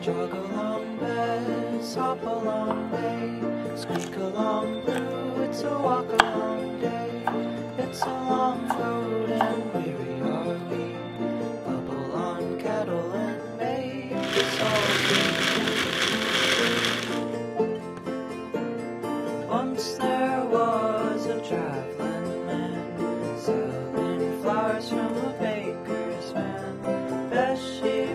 Jog along, Bess, hop along, bay, squeak along, blue. It's a walk along day. It's a long road and weary are we. Bubble on kettle and make us all. Once there was a traveling man selling flowers from a baker's van. Best she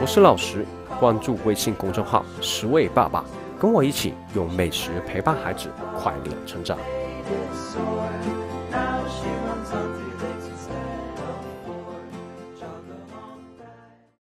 我是老石，关注微信公众号“十位爸爸”，跟我一起用美食陪伴孩子快乐成长。